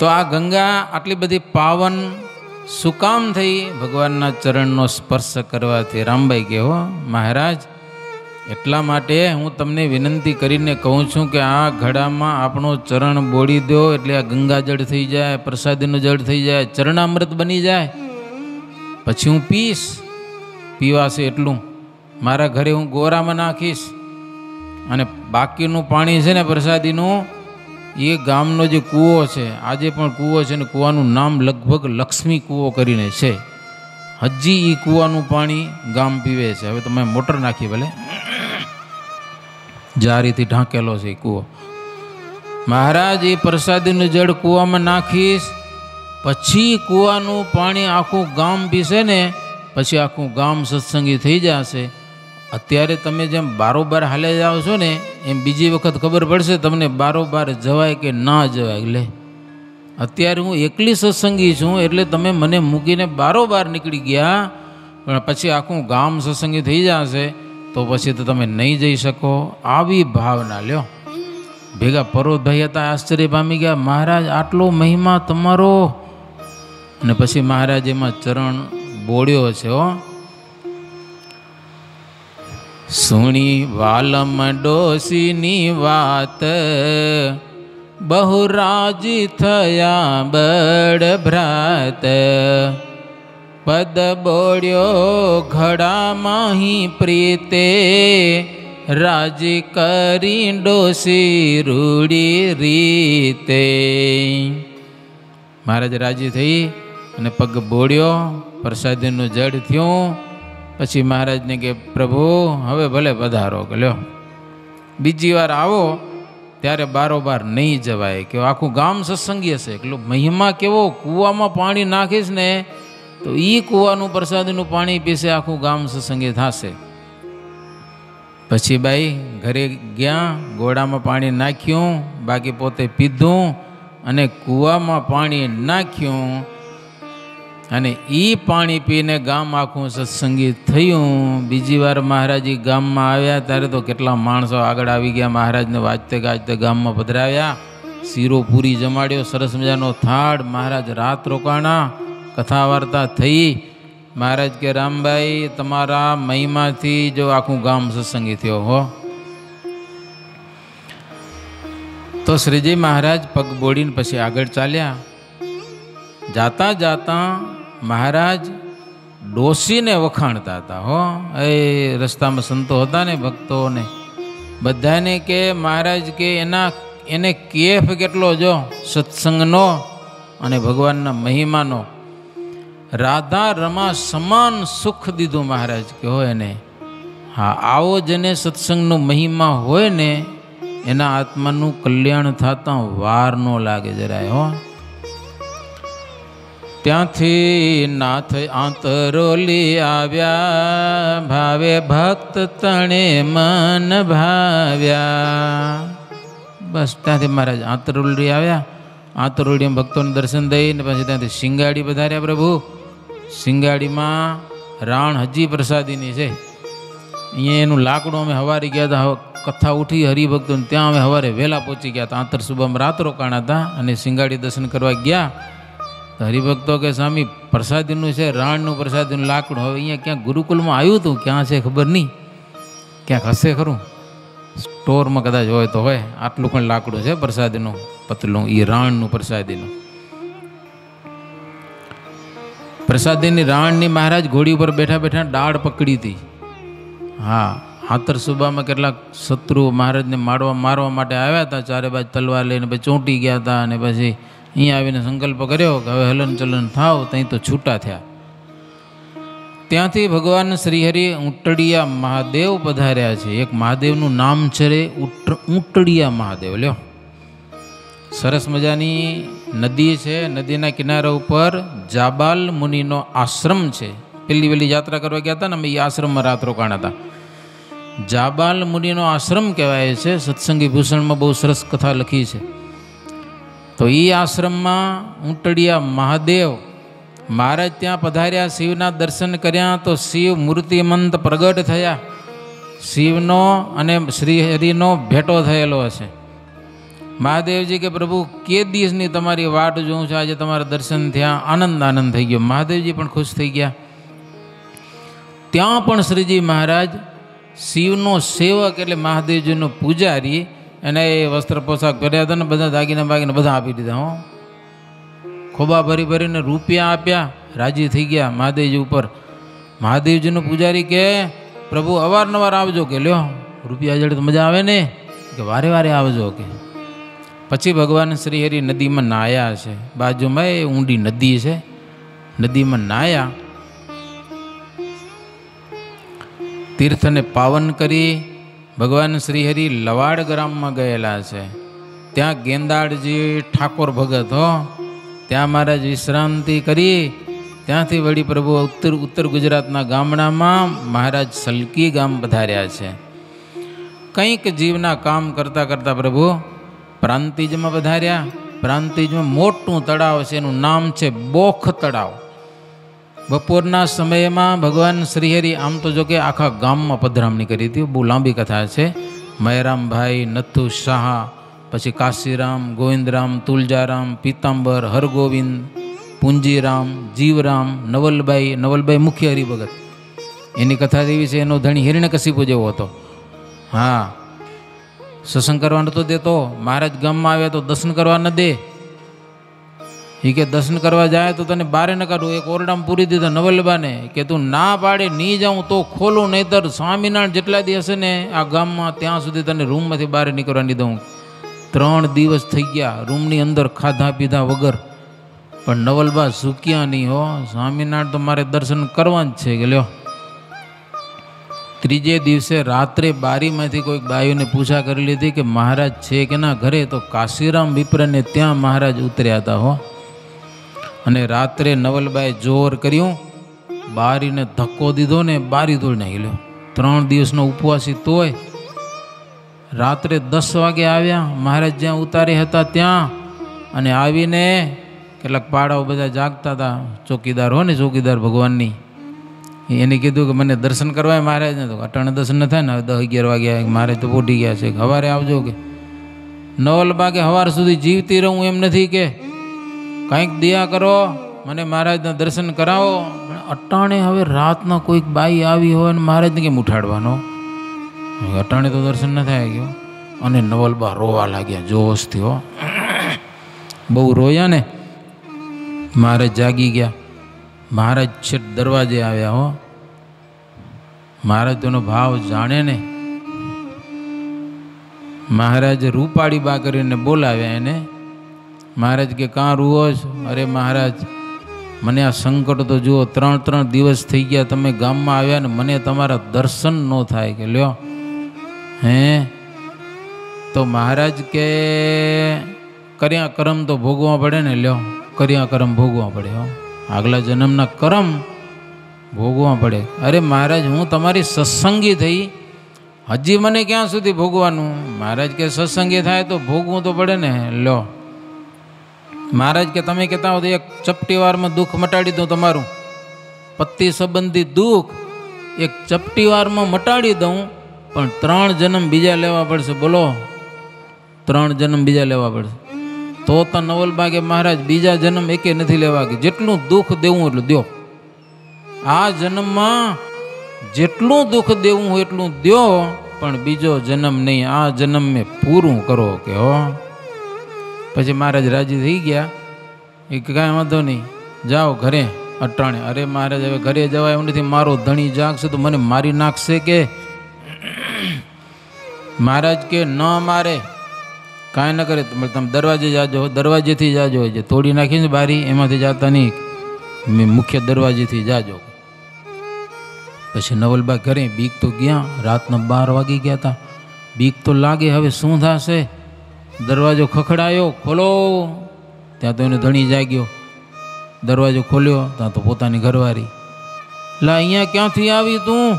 તો આ ગંગા આટલી બધી પાવન શું કામ થઈ ભગવાનના ચરણનો સ્પર્શ કરવાથી રામભાઈ કહેવો મહારાજ, એટલા માટે હું તમને વિનંતી કરીને કહું છું કે આ ઘડામાં આપણો ચરણ બોળી દો, એટલે આ ગંગા જળ થઈ જાય, પ્રસાદીનું જળ થઈ જાય, ચરણામૃત બની જાય. પછી હું પીશ, પીવાશે એટલું. મારા ઘરે હું ગોરામાં નાખીશ અને બાકીનું પાણી છે ને પ્રસાદીનું એ ગામનો જે કૂવો છે, આજે પણ કૂવો છે ને કૂવાનું નામ લગભગ લક્ષ્મી કૂવો કરીને છે. હજી એ કૂવાનું પાણી ગામ પીવે છે. હવે તમે મોટર નાખી ભલે. જારીથી ઢાંકેલો છે એ કૂવો. મહારાજ એ પ્રસાદીનું જળ કૂવામાં નાખીશ, પછી કૂવાનું પાણી આખું ગામ પીશે ને, પછી આખું ગામ સત્સંગી થઈ જશે. અત્યારે તમે જેમ બારોબાર હાલે જાઓ છો ને, એમ બીજી વખત ખબર પડશે તમને બારોબાર જવાય કે ના જવાય. એટલે અત્યારે હું એકલી સત્સંગી છું, એટલે તમે મને મૂકીને બારોબાર નીકળી ગયા, પણ પછી આખું ગામ સત્સંગી થઈ જશે, તો પછી તો તમે નહીં જઈ શકો. આવી ભાવના, લ્યો. ભેગા પરોતભાઈ હતા, આશ્ચર્ય પામી ગયા, મહારાજ, આટલો મહિમા તમારો. અને પછી મહારાજ એમાં ચરણ બોળ્યો છે, હો. સુણી વાલમ ડોસીની વાત. બહુ રાજી થયા બડ ભ્રાત. પદ બોળ્યો ઘડામાં પ્રીતે. રાજી કરી ડોસી રૂડી રીતે. મહારાજ રાજી થઈ અને પગ બોળ્યો, પ્રસાદીનું જડ થયું. પછી મહારાજને કે, પ્રભુ, હવે ભલે પધારો. લ્યો. બીજી વાર આવો, ત્યારે બારોબાર નહીં જવાય. કે આખું ગામ સત્સંગી હશે. એટલો મહિમા કેવો, કૂવામાં પાણી નાખીશ ને, તો એ કૂવાનું પ્રસાદનું પાણી પીશે, આખું ગામ સત્સંગી થશે. પછી બાઈ, ઘરે ગયા, ગોળામાં પાણી નાખ્યું, બાકી પોતે પીધું અને કૂવામાં પાણી નાખ્યું. અને એ પાણી પીને ગામ આખું સત્સંગી થયું. બીજી વાર મહારાજી ગામમાં આવ્યા, ત્યારે તો કેટલા માણસો આગળ આવી ગયા. મહારાજને વાંચતે ગાજતે ગામમાં પધરાવ્યા. શીરો પૂરી જમાડ્યો, સરસ મજાનો થાળ. મહારાજ રાત રોકાણા કથા વાર્તા થઈ. મહારાજ કે, રામભાઈ, તમારા મહિમાથી જો આખું ગામ સત્સંગી થયો, હો. તો શ્રીજી મહારાજ પગ બોડીને પછી આગળ ચાલ્યા. જાતા જાતા મહારાજ ડોસીને વખાણતા હતા, હો. એ રસ્તામાં સંતો હતા ને ભક્તોને. બધાને કે, મહારાજ, કે એના, એને કેફ કેટલો જો? સત્સંગનો અને ભગવાનના મહિમાનો. રાધા રમા સમાન સુખ દીધું મહારાજ કે હોય એને. હા, આવો જેને સત્સંગનો મહિમા હોય ને, એના આત્માનું કલ્યાણ થતા વાર ન લાગે જરાય, હો. ત્યાંથી નાથ આંતરોલી આવ્યા, ભાવે ભક્ત તણે મન ભાવ્યા. બસ ત્યાંથી મહારાજ આંતરોલી આવ્યા. આંતરોલીમાં ભક્તોને દર્શન દઈને પછી ત્યાંથી શિંગાડી પધાર્યા પ્રભુ. શિંગાડીમાં રાણ હજી પ્રસાદીની છે. અહીંયા એનું લાકડું અમે હવારે ગયા હતા કથા ઉઠી હરિભક્તોને ત્યાં અમે સવારે વહેલા પહોંચી ગયા હતા. આંતર સુબામાં રાત રોકાણા હતા અને શિંગાડી દર્શન કરવા ગયા. હરિભક્તો કે સ્વામી, પ્રસાદીનું છે, રાણનું પ્રસાદીનું લાકડું. હવે અહીંયા ક્યાંક ગુરુકુલમાં આવ્યું હતું, ક્યાં છે ખબર નહીં. ક્યાંક હશે ખરું. સ્ટોરમાં કદાચ હોય તો હોય. આટલું પણ લાકડું છે પ્રસાદીનું, પતલું એ રાણનું પ્રસાદીનું. પ્રસાદીની રાણની મહારાજ ઘોડી ઉપર બેઠા બેઠા દાળ પકડી હતી. હા હાતર સુબામાં કેટલાક શત્રુઓ મહારાજને મારવા મારવા માટે આવ્યા હતા. ચારે બાજુ તલવાર લઈને પછી ચોંટી ગયા હતા અને પછી અહીંયા આવીને સંકલ્પ કર્યો કે હવે હલન ચલન થાવ ત્યાં તો છૂટા થયા. ત્યાંથી ભગવાન શ્રીહરિ ઉંટડિયા મહાદેવ પધાર્યા છે. એક મહાદેવનું નામ છે રે ઉંટડિયા મહાદેવ. લ્યો. સરસ મજાની નદી છે. નદીના કિનારા ઉપર જાબાલ મુનિનો આશ્રમ છે. પેલી પેલી યાત્રા કરવા ગયા હતા ને અમે એ આશ્રમમાં રાત રોકાણા હતા જાબાલ મુનિનો આશ્રમ કહેવાય છે. સત્સંગી ભૂષણમાં બહુ સરસ કથા લખી છે. તો એ આશ્રમમાં ઊંટડિયા મહાદેવ મહારાજ ત્યાં પધાર્યા, શિવના દર્શન કર્યા તો શિવ મૂર્તિમંત પ્રગટ થયા. શિવનો અને શ્રી હરિનો ભેટો થયેલો હશે. મહાદેવજી કે, પ્રભુ, કે દિવસની તમારી વાટ જોઉં છું? આજે તમારા દર્શન થયા, આનંદ આનંદ થઈ ગયો. મહાદેવજી પણ ખુશ થઈ ગયા. ત્યાં પણ શ્રીજી મહારાજ શિવનો સેવક એટલે મહાદેવજીનો પૂજારી એને એ વસ્ત્ર પોશાક પહેર્યા હતા ને બધા દાગીના બાગીને બધા આપી દીધા, હો. ખોબા ભરી ભરીને રૂપિયા આપ્યા, રાજી થઈ ગયા મહાદેવજી ઉપર. મહાદેવજીનો પૂજારી કે, પ્રભુ, અવારનવાર આવજો. કે, લ્યો, રૂપિયા જડે તો મજા આવે ને. કે, વારે વારે આવજો. કે, પછી ભગવાન શ્રી હરિ નદીમાં નાયા છે. બાજુમાં એ ઊંડી નદી છે. નદીમાં નાયા તીર્થને પાવન કરી ભગવાન શ્રીહરિ લવાડ ગ્રામમાં ગયેલા છે. ત્યાં ગેંદાળજી ઠાકોર ભગત હો. ત્યાં મહારાજ વિશ્રાંતિ કરી. ત્યાંથી વળી પ્રભુ ઉત્તર ઉત્તર ગુજરાતના ગામડામાં મહારાજ સલકી ગામ પધાર્યા છે. કંઈક જીવના કામ કરતાં કરતાં પ્રભુ પ્રાંતિજમાં પધાર્યા. પ્રાંતિજમાં મોટું તળાવ છે, એનું નામ છે બોખ તળાવ. બપોરના સમયમાં ભગવાન શ્રીહરિ આમ તો જો કે આખા ગામમાં પધરામણી કરી હતી, બહુ લાંબી કથા છે. મયરામભાઈ, નથુ શાહ, પછી કાશીરામ, ગોવિંદરામ, તુલજારામ, પીતાંબર, હરગોવિંદ, પુંજીરામ, જીવરામ નવલભાઈ નવલભાઈ મુખ્ય હરિભગત. એની કથા એવી છે, એનો ધણી હિરણ્યકશિપુ જેવો હતો. હા. સત્સંગ કરવા નતો દેતો, મહારાજ ગામમાં આવ્યા તો દર્શન કરવા ન દે. એ કે દર્શન કરવા જાય તો તને બારે ન કાઢું. એક ઓરડામાં પૂરી દીધા નવલબાને કે તું ના પાડે નહીં જાઉં તો ખોલું, નહીતર સ્વામિનારાયણ જેટલા દી ને આ ગામમાં ત્યાં સુધી તને રૂમમાંથી બહાર નીકળવા નહીં દઉં. ત્રણ દિવસ થઈ ગયા, રૂમની અંદર ખાધા પીધા વગર. પણ નવલબા ઝૂક્યા નહીં હો. સ્વામિનારાયણ તો મારે દર્શન કરવા જ છે, કે લ્યો. ત્રીજે દિવસે રાત્રે બારીમાંથી કોઈક બાઈઓને પૂછા કરી લીધી કે મહારાજ છે કે ના ઘરે, તો કાશીરામ વિપ્રને ત્યાં મહારાજ ઉતર્યા હતા, હો. અને રાત્રે નવલબાએ જોર કર્યું, બારીને ધક્કો દીધો ને બારી તોડી નાખી લ્યો ત્રણ દિવસનો ઉપવાસી તોય રાત્રે દસ વાગે આવ્યા, મહારાજ જ્યાં ઉતારે હતા ત્યાં, અને આવીને કેટલાક પાડાઓ બધા જાગતા હતા, ચોકીદાર હો ને ચોકીદાર ભગવાનની. એને કીધું કે મને દર્શન કરવા મહારાજને તો અટાણે દર્શન ન થાય ને, હવે દસ અગિયાર વાગ્યા મહારાજ તો પોટી ગયા છે સવારે આવજો કે. નવલ બાગે સવાર સુધી જીવતી રહું એમ નથી કે કંઈક દયા કરો, મને મહારાજના દર્શન કરાવો. અટાણે હવે રાતના કોઈક બાઈ આવી હોય ને મહારાજને કેમ ઉઠાડવાનો? અટાણે તો દર્શન ન થાય ગયો. અને નવલબા રોવા લાગ્યા જોશ થયો બહુ રોયા ને? મહારાજ જાગી ગયા. મહારાજ છેટ દરવાજે આવ્યા હો. મહારાજ તેનો ભાવ જાણે ને? મહારાજે રૂપાળી બા કરીને બોલાવ્યા એને. મહારાજ કે, કાં રૂવો છો? અરે મહારાજ, મને આ સંકટ તો જુઓ, ત્રણ ત્રણ દિવસ થઈ ગયા તમે ગામમાં આવ્યા ને મને તમારા દર્શન ન થાય કે, લ્યો. હે? તો મહારાજ કે, કર્યા કરમ તો ભોગવા પડે ને, લ્યો. કર્યા કરમ ભોગવા પડે, હો. આગલા જન્મના કરમ ભોગવા પડે. અરે મહારાજ, હું તમારી સત્સંગી થઈ. હજી મને ક્યાં સુધી ભોગવાનું? મહારાજ કે, સત્સંગી થાય તો ભોગવું તો પડે ને લો મહારાજ કે, તમે કહેતા હો એક ચપટી વારમાં દુઃખ મટાડી દઉં તમારું. પતિ સંબંધી દુઃખ એક ચપટી વારમાં મટાડી દઉં, પણ ત્રણ જન્મ બીજા લેવા પડશે. બોલો, ત્રણ જન્મ બીજા લેવા પડશે. તો તો નવલબાગે, મહારાજ, બીજા જન્મ એકે નથી લેવા કે, જેટલું દુઃખ દેવું એટલું દો આ જન્મમાં જેટલું દુઃખ દેવું હોય એટલું દો પણ બીજો જન્મ નહીં. આ જન્મ મેં પૂરું કરો કે હો. પછી મહારાજ રાજી થઈ ગયા. એ કાંઈ વાંધો નહીં. જાઓ ઘરે, અટાણે. અરે મહારાજ, હવે ઘરે જવાય એવું નથી. મારો ધણી જાગશે તો મને મારી નાખશે કે? મહારાજ કે, ન મારે. કાંઈ ન કરે. તમે દરવાજે જાજો દરવાજેથી જાજો જે તોડી નાખીને બારી એમાંથી જાતા નહીં. મેં મુખ્ય દરવાજેથી જાજો. પછી નવલબા ઘરે બીક તો ગયા. રાતના બાર વાગી ગયા હતા બીક તો લાગે. હવે શું થશે? દરવાજો ખખડાયો, ખોલો. ત્યાં તો એને ધણી જાગ્યો. દરવાજો ખોલ્યો, ત્યાં તો પોતાની ઘરવાળી. લા, અહીંયા ક્યાંથી આવી તું?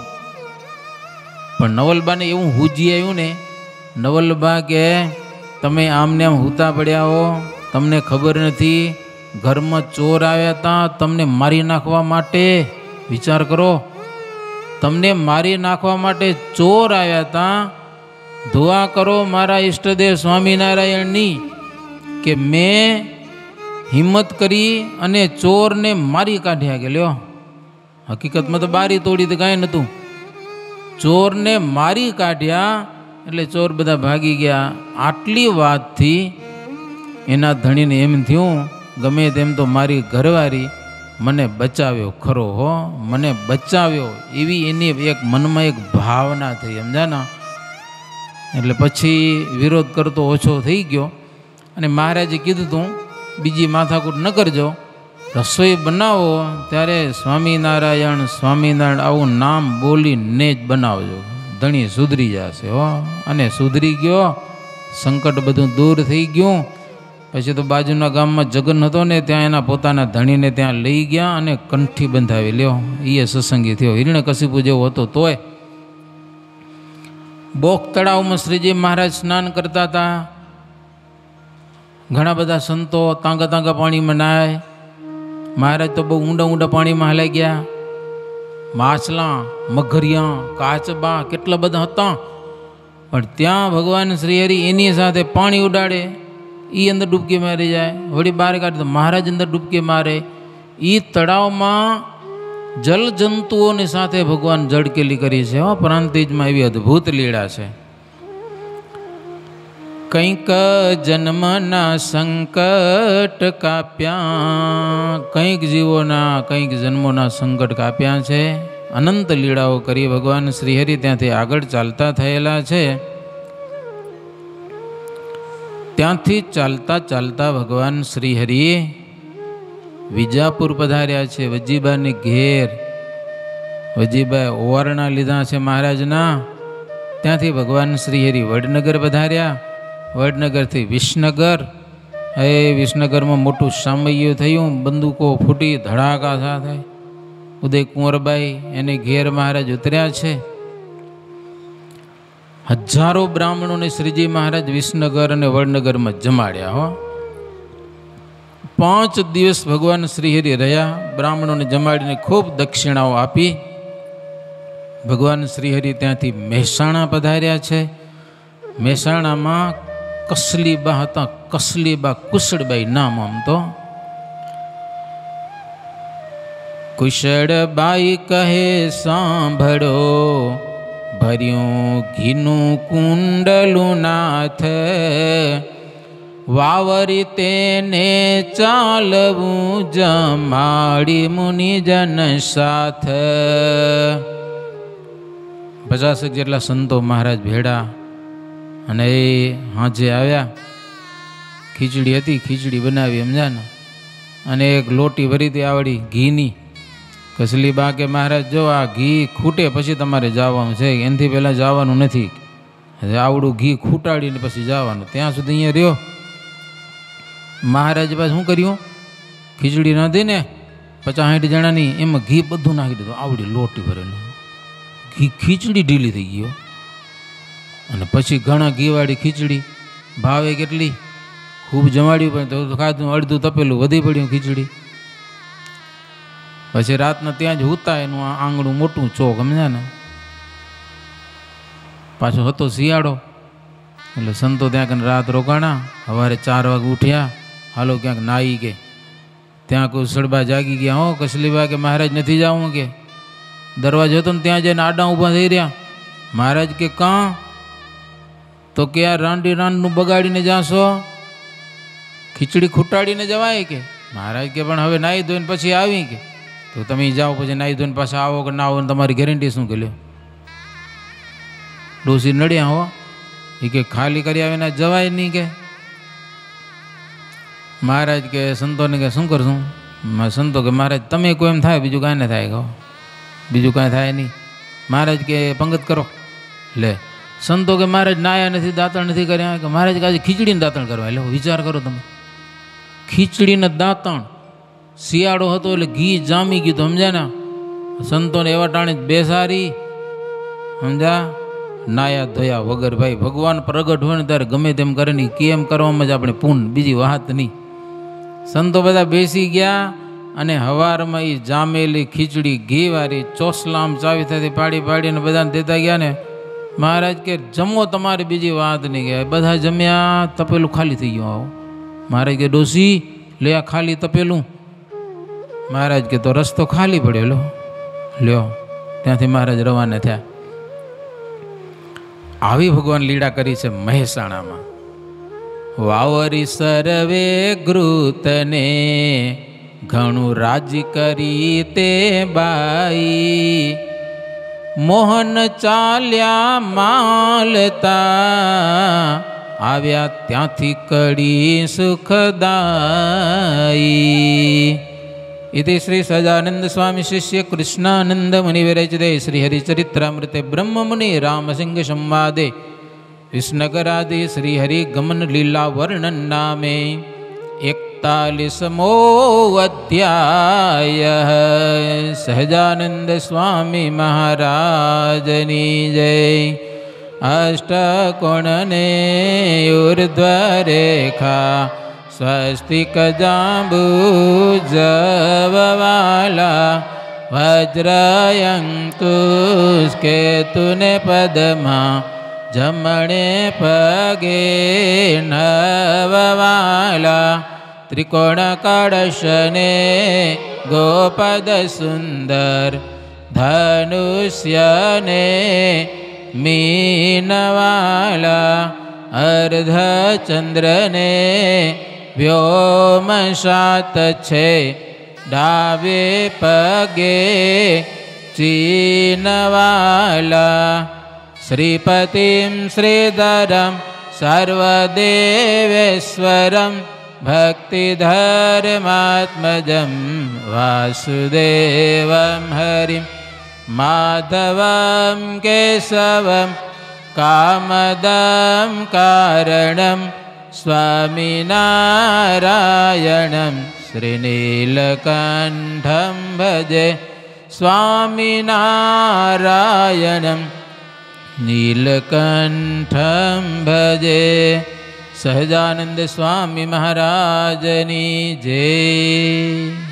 પણ નવલબાને એવું હુજી આવ્યું ને, નવલબા કે, તમે આમને આમ હૂતા પડ્યા હો, તમને ખબર નથી, ઘરમાં ચોર આવ્યા હતા તમને મારી નાખવા માટે. વિચાર કરો. તમને મારી નાખવા માટે ચોર આવ્યા હતા દુઆ કરો મારા ઈષ્ટદેવ સ્વામિનારાયણની કે મેં હિંમત કરી અને ચોરને મારી કાઢ્યા કે લ્યો. હકીકતમાં તો બારી તોડી તો કાંઈ નહોતું. ચોરને મારી કાઢ્યા એટલે ચોર બધા ભાગી ગયા. આટલી વાતથી એના ધણીને એમ થયું, ગમે તેમ તો મારી ઘરવારી મને બચાવ્યો ખરો હો, મને બચાવ્યો. એવી એની એક મનમાં એક ભાવના થઈ, સમજાના? એટલે પછી વિરોધ કરતો ઓછો થઈ ગયો. અને મહારાજે કીધું તું, બીજી માથાકૂટ ન કરજો. રસોઈ બનાવો, ત્યારે સ્વામિનારાયણ સ્વામિનારાયણ આવું નામ બોલીને જ બનાવજો. ધણી સુધરી જશે, હો. અને સુધરી ગયો. સંકટ બધું દૂર થઈ ગયું. પછી તો બાજુના ગામમાં જગન હતો ને, ત્યાં એના પોતાના ધણીને ત્યાં લઈ ગયા અને કંઠી બંધાવી લ્યો. એ સત્સંગી થયો. હિરણ્ય કશીપુ જેવો હતો તોય બોક તળાવમાં શ્રીજી મહારાજ સ્નાન કરતા હતા. ઘણા બધા સંતો તાંગા તાંગા પાણીમાં નાય મહારાજ તો બહુ ઊંડા ઊંડા પાણીમાં હલાઈ ગયા. માછલા મગરિયા કાચબા કેટલા બધા હતા. પણ ત્યાં ભગવાન શ્રી હરિ એની સાથે પાણી ઉડાડે. એ અંદર ડૂબકી મારી જાય. વળી બહાર કાઢે તો મહારાજ અંદર ડૂબકી મારે. એ તળાવમાં જલ જંતુઓની સાથે ભગવાન જડકેલી કરી છે. હો, પ્રાંતિજમાં એવી અદ્ભુત લીળા છે. કંઈક જન્મના સંકટ કાપ્યા, કંઈક જીવોના, કંઈક જન્મોના સંકટ કાપ્યા છે. અનંત લીળાઓ કરી ભગવાન શ્રીહરિ ત્યાંથી આગળ ચાલતા થયેલા છે. ત્યાંથી ચાલતા ચાલતા ભગવાન શ્રીહરિએ વિજાપુર પધાર્યા છે, વજીબાને ઘેર. વજીબાએ ઓવારણા લીધા છે મહારાજના. ત્યાંથી ભગવાન શ્રીહરિ વડનગર પધાર્યા. વડનગરથી વિસનગર. એ વિસનગરમાં મોટું સામૈયું થયું, બંદૂકો ફૂટી ધડાકા સાથે ઉદય કુંવરબાઈ એને ઘેર મહારાજ ઉતર્યા છે. હજારો બ્રાહ્મણોને શ્રીજી મહારાજ વિસનગર અને વડનગરમાં જમાડ્યા હો. પાંચ દિવસ ભગવાન શ્રીહરિ રહ્યા, બ્રાહ્મણોને જમાડીને ખૂબ દક્ષિણાઓ આપી. ભગવાન શ્રીહરિ ત્યાંથી મહેસાણા પધાર્યા છે. મહેસાણામાં કસલીબા હતા, કસલીબા કુશળબાઈ નામ આમ તો. કુશળબાઈ કહે, સાંભળો, ભર્યું ઘીનું કુંડલું નાથ. વાવરી તેને ચાલવું જમાડી મુનિજન સાથ. પચાસક જેટલા સંતો મહારાજ ભેડા અને એ હાજે આવ્યા. ખીચડી હતી, ખીચડી બનાવી સમજાને? અને એક લોટી ભરી હતી આવડી, ઘીની. કસલી બા મહારાજ, જો આ ઘી ખૂટે પછી તમારે જવાનું છે, એનાથી પહેલાં જવાનું નથી. આવડું ઘી ખૂટાડીને પછી જવાનું. ત્યાં સુધી અહીંયા રહ્યો. મહારાજ પાસે શું કર્યું? ખીચડી નાધી ને પચાસ સાઠ જણાની એમાં ઘી બધું નાખી દીધું. આવડી લોટી ભરેલું. ઘી ખીચડી ઢીલી થઈ ગયો અને પછી ઘણા ઘીવાળી ખીચડી. ભાવે કેટલી? ખૂબ જમાડ્યું પણ તો ખાધું, અડધું તપેલું વધી પડ્યું ખીચડી. પછી રાતના ત્યાં જ હુતા એનું આંગણું મોટું ચોક, સમજ્યા ને? પાછો હતો શિયાળો. એટલે સંતો ત્યાં કને રાત રોકાણા, સવારે ચાર વાગે ઉઠ્યા. હાલો ક્યાંક નાઈ કે? ત્યાં કોઈ સડબા જાગી ગયા. હો કસલીબા કે મહારાજ નથી જવું કે? દરવાજો હતો ને ત્યાં જઈને આડા ઊભા થઈ રહ્યા. મહારાજ કે, કાં? તો કે આ રાંડી રાંડનું બગાડીને જાશો? ખીચડી ખૂટાડીને જવાય કે? મહારાજ કે, પણ હવે નાહી ધોઈને પછી આવી કે? તો તમે જાઓ પછી નાહી ધોઈને પાછા આવો કે ના આવો ને તમારી ગેરંટી શું કે લ્યો? ડોસી નડ્યા હો. એ કે, ખાલી કરી આવીને જવાય નહીં કે? મહારાજ કે, સંતોને કે, શું કરશું? સંતો કે, મહારાજ, તમે કોઈ એમ થાય, બીજું કાંઈ ન થાય, કહો. બીજું કાંઈ થાય નહીં. મહારાજ કે, પંગત કરો. લે. સંતો કે, મહારાજ, નાયા નથી, દાંતણ નથી કર્યા. કે મહારાજ કે, આજે ખીચડીને દાંતણ કરવા. એટલે વિચાર કરો તમે. ખીચડીને દાંતણ. શિયાળો હતો એટલે ઘી જામી ગયું તો સમજ્યા ને? સંતોને એવા ટાણે બેસારી સમજા નાયા ધોયા વગર. ભાઈ, ભગવાન પ્રગટ હોય ને ત્યારે ગમે તેમ કરે નહીં. કેમ કરવામાં જ આપણે પૂન? બીજી વાત નહીં. સંતો બધા બેસી ગયા અને હવારમાં એ જામેલી ખીચડી ઘી વાળી ચોસલામ ચાવી થતી પાડી પાડીને બધાને દેતા ગયા ને, મહારાજ કે, જમો તમારી બીજી વાત નહીં કે બધા જમ્યા, તપેલું ખાલી થઈ ગયું આવો. મહારાજ કે ડોસી લે ખાલી તપેલું. મહારાજ કે, તો રસ્તો ખાલી પડ્યો લો લ્યો. ત્યાંથી મહારાજ રવાના થયા. આવી ભગવાન લીડા કરી છે મહેસાણામાં. વાવરી સરવે ગૃતને, ઘણું રાજ કરી તે બાઈ. મોહન ચાલ્યા માલતા આવ્યા ત્યાંથી કડી સુખદાઈ. ઇતિ શ્રી સજાનંદ સ્વામી શિષ્ય કૃષ્ણાનંદ મુનિ વિરચિતે શ્રી હરિચરિત્રામૃતે બ્રહ્મમુનિ રામસિંહ સંવાદે વિસનગરાદિ શ્રી હરિ ગમન લીલા વર્ણન નામે એકતાલીસમો અધ્યાય. સહજાનંદ સ્વામી મહારાજની જય. અષ્ટકોણને ઉર્ધ્વરેખા સ્વસ્તિક જાંબુ જવાલા પદમાં જમણે પગે નવવાલા ત્રિકોણ કળશને ગોપદ સુંદર ધનુષ્યને મીનવાલા અર્ધચંદ્રને વ્યોમશાત છે. ડાવે પગે ચીનવાલા श्रीपतिं श्रीधरं सर्वदेवेश्वरं भक्तिधर्मात्मजं वासुदेवं हरिं माधवं केशवं कामदं कारणं स्वामिनारायणं श्रीनीलकण्ठं भजे स्वामिनारायणं નીલકંઠમ ભજે સહજાનંદ સ્વામી મહારાજની જય